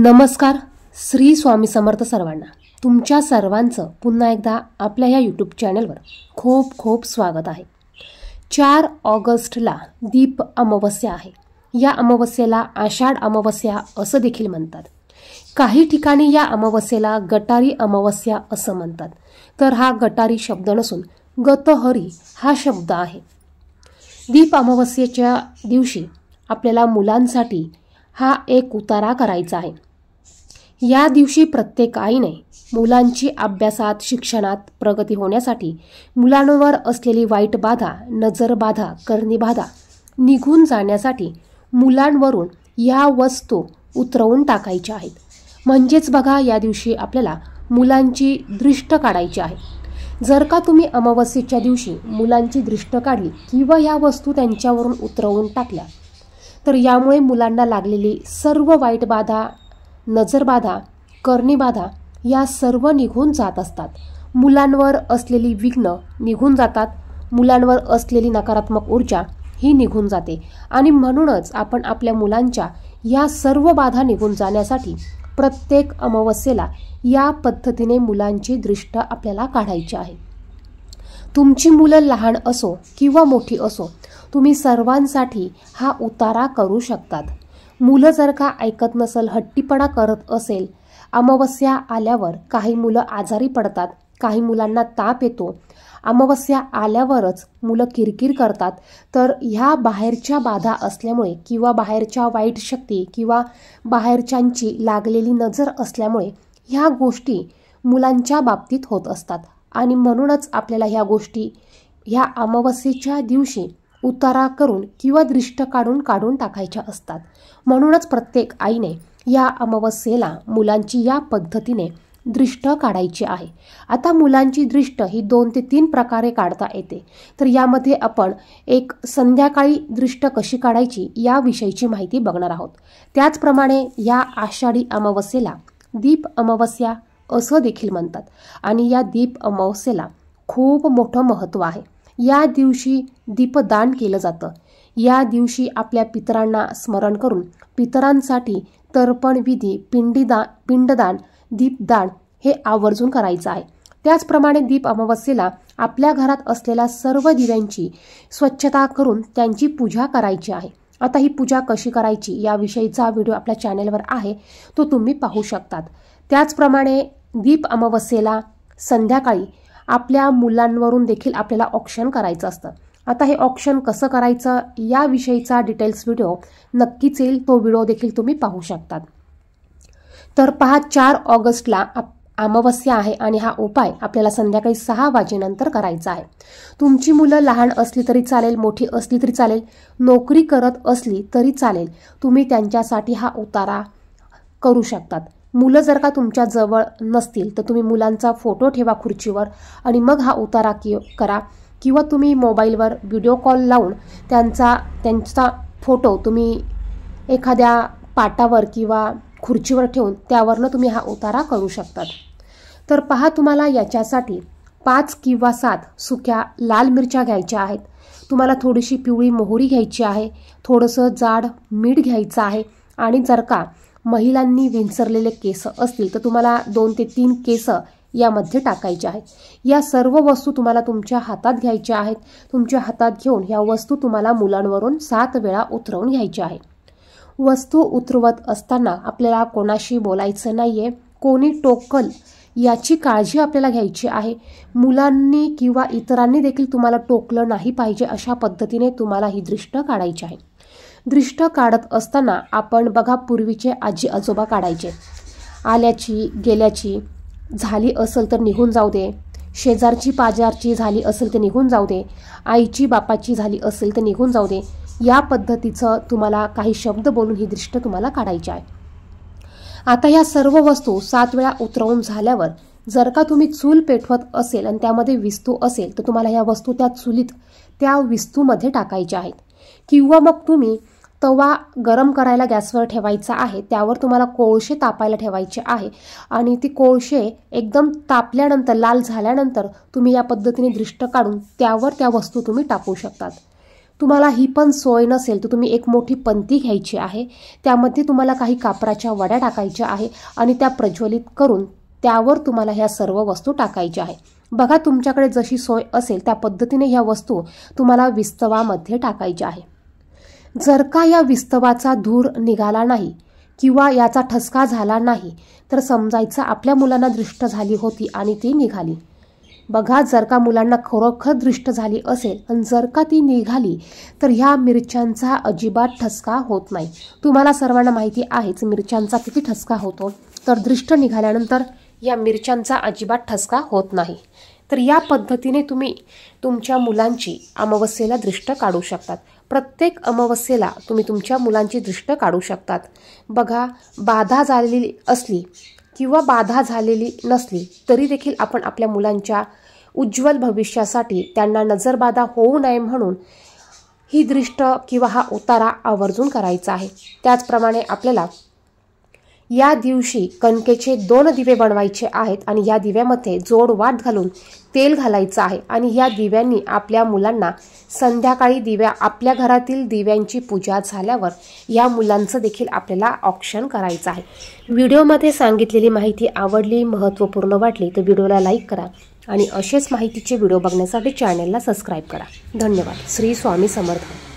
नमस्कार श्री स्वामी समर्थ सर्वांना. तुमच्या सर्वांचं पुन्हा एकदा आपल्या या यूट्यूब चॅनलवर खूप खूप स्वागत आहे. चार ऑगस्टला दीप अमावस्या आहे. या अमावस्येला आषाढ अमावस्या असं देखील म्हणतात. काही ठिकाणी या अमावस्येला गटारी अमावस्या असं म्हणतात. तर हा गटारी शब्द नसून गतहरी हा शब्द आहे. दीप अमावस्येच्या दिवशी आपल्याला मुलांसाठी हा एक उतारा करायचा आहे. या दिवशी प्रत्येक आईने मुलांची अभ्यासात शिक्षणात प्रगती होण्यासाठी मुलांवर असलेली वाईट बाधा नजरबाधा करणीबाधा निघून जाण्यासाठी मुलांवरून या वस्तू उतरवून टाकायच्या आहेत. म्हणजेच बघा या दिवशी आपल्याला मुलांची दृष्ट काढायची आहे. जर का तुम्ही अमावस्येच्या दिवशी मुलांची दृष्ट काढली किंवा या वस्तू त्यांच्यावरून उतरवून टाकल्या तर यामुळे मुलांना लागलेली सर्व वाईट बाधा नजरबाधा करणीबाधा या सर्व निघून जात असतात. मुलांवर असलेली विघ्न निघून जातात. मुलांवर असलेली नकारात्मक ऊर्जा ही निघून जाते. आणि म्हणूनच आपण आपल्या मुलांच्या या सर्व बाधा निघून जाण्यासाठी प्रत्येक अमावस्येला या पद्धतीने मुलांची दृष्ट आपल्याला काढायची आहे. तुमची मुलं लहान असो किंवा मोठी असो तुम्ही सर्वांसाठी हा उतारा करू शकतात. मुलं जर का ऐकत नसेल हट्टीपणा करत असेल अमावस्या आल्यावर काही मुलं आजारी पडतात काही मुलांना ताप येतो. अमावस्या आल्यावरच मुलं किरकिर करतात. तर ह्या बाहेरच्या बाधा असल्यामुळे किंवा बाहेरच्या वाईट शक्ती किंवा बाहेरच्यांची लागलेली नजर असल्यामुळे ह्या गोष्टी मुलांच्या बाबतीत होत असतात. आणि म्हणूनच आपल्याला ह्या गोष्टी ह्या अमावस्येच्या दिवशी उतारा करून किंवा दृष्ट काढून काढून टाकायच्या असतात. म्हणूनच प्रत्येक आईने या अमावस्येला मुलांची या पद्धतीने दृष्ट काढायची आहे. आता मुलांची दृष्ट ही दोन ते तीन प्रकारे काढता येते. तर यामध्ये आपण एक संध्याकाळी दृष्ट कशी काढायची याविषयीची माहिती बघणार आहोत. त्याचप्रमाणे या आषाढी अमावस्येला दीप अमावस्या असं देखील म्हणतात आणि या दीप अमावस्येला खूप मोठं महत्त्व आहे. या दिवशी दीपदान केलं जातं. या दिवशी आपल्या पितरांना स्मरण करून पितरांसाठी तर्पण विधी पिंडीदा पिंडदान दीपदान हे आवर्जून करायचं आहे. त्याचप्रमाणे दीप अमावस्येला आपल्या घरात असलेल्या सर्व दिव्यांची स्वच्छता करून त्यांची पूजा करायची आहे. आता ही पूजा कशी करायची याविषयीचा व्हिडिओ आपल्या चॅनेलवर आहे तो तुम्ही पाहू शकतात. त्याचप्रमाणे दीप अमावस्येला संध्याकाळी आपल्या मुलांवरून देखील आपल्याला ऑप्शन करायचं असतं. आता हे ऑप्शन कसं करायचं? याविषयीचा डिटेल्स व्हिडिओ नक्कीच येईल. तो व्हिडिओ देखील तुम्ही पाहू शकतात. तर पहा चार ऑगस्टला अमावस्या आहे आणि हा उपाय आपल्याला संध्याकाळी सहा वाजेनंतर करायचा आहे. तुमची मुलं लहान असली तरी चालेल मोठी असली तरी चालेल नोकरी करत असली तरी चालेल. तुम्ही त्यांच्यासाठी हा उतारा करू शकतात. मुलं जर का तुमच्या जवळ नसतील तर तुम्ही मुलांचा फोटो ठेवा खुर्चीवर आणि मग हा उतारा कि करा. किंवा तुम्ही मोबाईलवर व्हिडिओ कॉल लावून त्यांचा त्यांचा फोटो तुम्ही एखाद्या पाटावर किंवा खुर्चीवर ठेवून त्यावरनं तुम्ही हा उतारा करू शकतात. तर पहा तुम्हाला याच्यासाठी पाच किंवा सात सुक्या लाल मिरच्या घ्यायच्या आहेत. तुम्हाला थोडीशी पिवळी मोहरी घ्यायची आहे थोडंसं जाड मीठ घ्यायचं आहे आणि जर का महिलांनी विंचरलेले केस असतील तर तुम्हाला दोन ते तीन केस यामध्ये टाकायचे आहेत. या सर्व वस्तू तुम्हाला तुमच्या हातात घ्यायच्या आहेत. तुमच्या हातात घेऊन ह्या वस्तू तुम्हाला मुलांवरून सात वेळा उतरवून घ्यायच्या आहे वस्तू उतरवत असताना आपल्याला कोणाशी बोलायचं नाही आहे कोणी टोकल याची काळजी आपल्याला घ्यायची आहे. मुलांनी किंवा इतरांनी देखील तुम्हाला टोकलं नाही पाहिजे अशा पद्धतीने तुम्हाला ही दृष्ट काढायची आहे. दृष्ट काढत असताना आपण बघा पूर्वीचे आजी आजोबा काढायचे. आल्याची गेल्याची झाली असेल तर निघून जाऊ दे. शेजारची पाजारची झाली असेल तर निघून जाऊ दे. आईची बापाची झाली असेल तर निघून जाऊ दे. या पद्धतीचं तुम्हाला काही शब्द बोलून ही दृष्ट तुम्हाला काढायची आहे. आता या सर्व वस्तू सात वेळा उतरवून झाल्यावर जर का तुम्ही चूल पेटवत असेल आणि त्यामध्ये विस्तू असेल तर तुम्हाला ह्या वस्तू त्या चुलीत त्या विस्तूमध्ये टाकायच्या आहेत. किंवा मग तुम्ही तवा गरम करायला गॅसवर ठेवायचा आहे त्यावर तुम्हाला कोळशे तापायला ठेवायचे आहे. आणि ती कोळशे एकदम तापल्यानंतर लाल झाल्यानंतर तुम्ही या पद्धतीने दृष्ट काढून त्यावर त्या वस्तू तुम्ही टाकू शकतात. तुम्हाला ही पण सोय नसेल तर तुम्ही एक मोठी पंती घ्यायची आहे. त्यामध्ये तुम्हाला काही कापराच्या वड्या टाकायच्या आहे आणि त्या प्रज्वलित करून त्यावर तुम्हाला ह्या सर्व वस्तू टाकायच्या आहे बघा तुमच्याकडे जशी सोय असेल त्या पद्धतीने ह्या वस्तू तुम्हाला विस्तवामध्ये टाकायच्या आहे जर का या विस्तवाचा धूर निघाला नाही किंवा याचा ठसका झाला नाही तर समजायचं आपल्या मुलांना दृष्ट झाली होती आणि ती निघाली. बघा जर का मुलांना खरोखर दृष्ट झाली असेल आणि जर का ती निघाली तर ह्या मिरच्यांचा अजिबात ठसका होत नाही. तुम्हाला सर्वांना माहिती आहेच मिरच्यांचा किती ठसका होतो. तर दृष्ट निघाल्यानंतर या मिरच्यांचा अजिबात ठसका होत नाही. तर या पद्धतीने तुम्ही तुमच्या मुलांची अमावस्येला दृष्ट काढू शकतात. प्रत्येक अमावस्येला तुम्ही तुमच्या मुलांची दृष्ट काढू शकतात. बघा बाधा झालेली असली किंवा बाधा झालेली नसली तरी देखील आपण आपल्या मुलांच्या उज्ज्वल भविष्यासाठी त्यांना नजरबाधा होऊ नये म्हणून ही दृष्ट किंवा हा उतारा आवर्जून करायचा आहे. त्याचप्रमाणे आपल्याला या दिवशी कणकेचे दोन दिवे बनवायचे आहेत आणि या दिव्यामध्ये जोड वाट घालून तेल घालायचं आहे. आणि या दिव्यांनी आपल्या मुलांना संध्याकाळी दिव्या आपल्या घरातील दिव्यांची पूजा झाल्यावर या मुलांचं देखील आपल्याला ऑप्शन करायचं आहे. व्हिडिओमध्ये सांगितलेली माहिती आवडली महत्त्वपूर्ण वाटली तर व्हिडिओला लाईक करा आणि असेच माहितीचे व्हिडिओ बघण्यासाठी चॅनलला सबस्क्राईब करा. धन्यवाद. श्री स्वामी समर्थ.